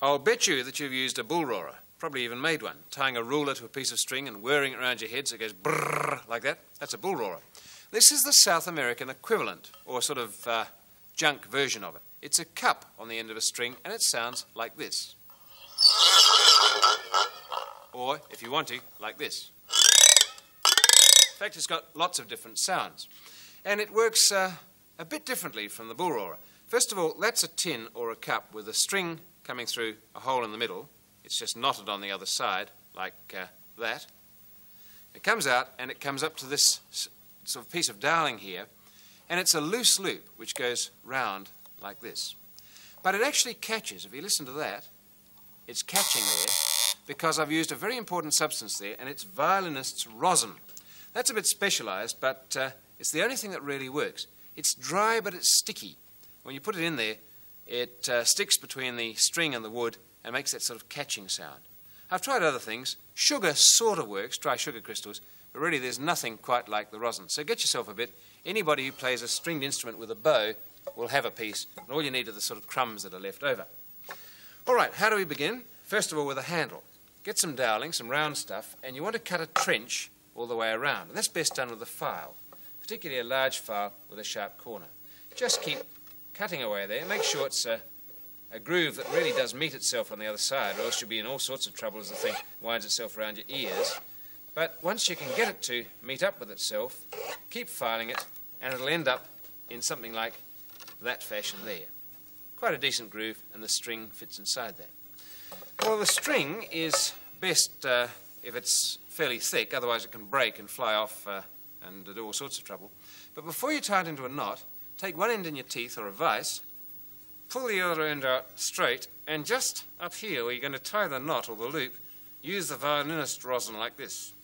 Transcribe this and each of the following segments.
I'll bet you that you've used a bull roarer, probably even made one, tying a ruler to a piece of string and whirring it around your head so it goes brrrr like that. That's a bull roarer. This is the South American equivalent, or sort of uh, junk version of it. It's a cup on the end of a string, and it sounds like this. Or, if you want to, like this. In fact, it's got lots of different sounds. And it works uh, a bit differently from the bull roarer. First of all, that's a tin or a cup with a string coming through a hole in the middle. It's just knotted on the other side, like uh, that. It comes out and it comes up to this sort of piece of doweling here, and it's a loose loop which goes round like this. But it actually catches, if you listen to that, it's catching there because I've used a very important substance there, and it's violinist's rosin. That's a bit specialized, but uh, it's the only thing that really works. It's dry, but it's sticky. When you put it in there, it uh, sticks between the string and the wood and makes that sort of catching sound. I've tried other things. Sugar sort of works, dry sugar crystals, but really there's nothing quite like the rosin. So get yourself a bit. Anybody who plays a stringed instrument with a bow will have a piece, and all you need are the sort of crumbs that are left over. All right, how do we begin? First of all, with a handle. Get some doweling, some round stuff, and you want to cut a trench all the way around. And that's best done with a file, particularly a large file with a sharp corner. Just keep cutting away there. Make sure it's a, a groove that really does meet itself on the other side, or else you'll be in all sorts of trouble as the thing winds itself around your ears. But once you can get it to meet up with itself, keep filing it, and it'll end up in something like that fashion there. Quite a decent groove, and the string fits inside that. Well, the string is best uh, if it's fairly thick, otherwise it can break and fly off uh, and do all sorts of trouble. But before you tie it into a knot, take one end in your teeth or a vise, pull the other end out straight, and just up here where you're going to tie the knot or the loop, use the violinist rosin like this.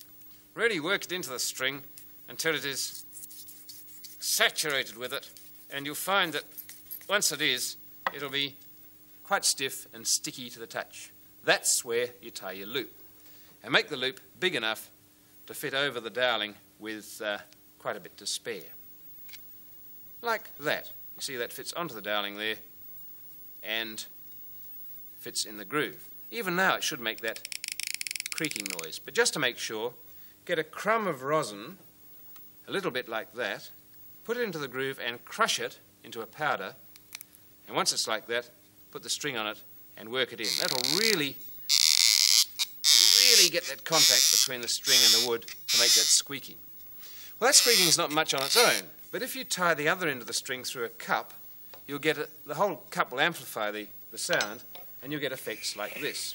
Really work it into the string until it is saturated with it, and you'll find that once it is, it'll be quite stiff and sticky to the touch. That's where you tie your loop. And make the loop big enough to fit over the doweling with uh, quite a bit to spare like that. You see that fits onto the doweling there and fits in the groove. Even now it should make that creaking noise. But just to make sure, get a crumb of rosin, a little bit like that, put it into the groove and crush it into a powder. And once it's like that, put the string on it and work it in. That'll really, really get that contact between the string and the wood to make that squeaking. Well, that squeaking is not much on its own. But if you tie the other end of the string through a cup, you'll get a, the whole cup will amplify the, the sound, and you'll get effects like this.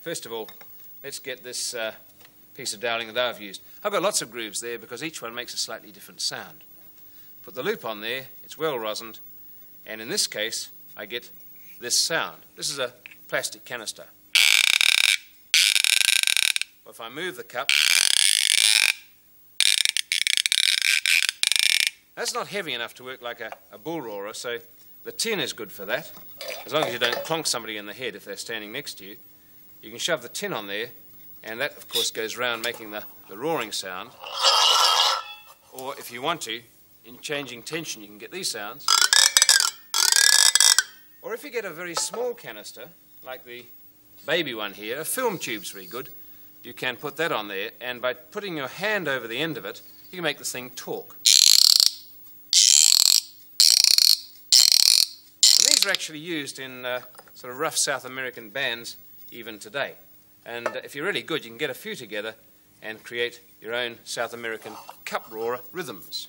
First of all, let's get this uh, piece of doweling that I've used. I've got lots of grooves there because each one makes a slightly different sound. Put the loop on there, it's well rosined, and in this case, I get this sound. This is a plastic canister. If I move the cup, That's not heavy enough to work like a, a bull roarer, so the tin is good for that. As long as you don't clonk somebody in the head if they're standing next to you. You can shove the tin on there, and that, of course, goes round making the, the roaring sound. Or if you want to, in changing tension, you can get these sounds. Or if you get a very small canister, like the baby one here, a film tube's very good. You can put that on there, and by putting your hand over the end of it, you can make this thing talk. Are actually used in uh, sort of rough South American bands even today. And if you're really good, you can get a few together and create your own South American cup roarer rhythms.